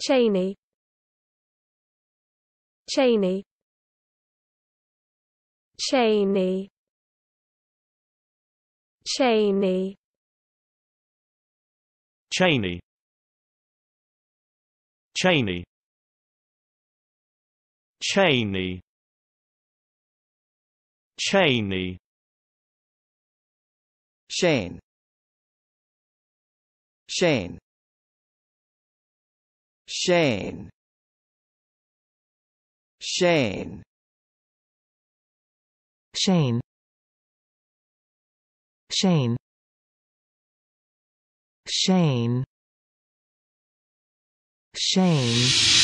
Cheney. Cheney. Cheney. Cheney. Cheney. Cheney. Cheney. Cheney. Shane. Shane Shane. Shane. Shane. Shane. Shane. Shane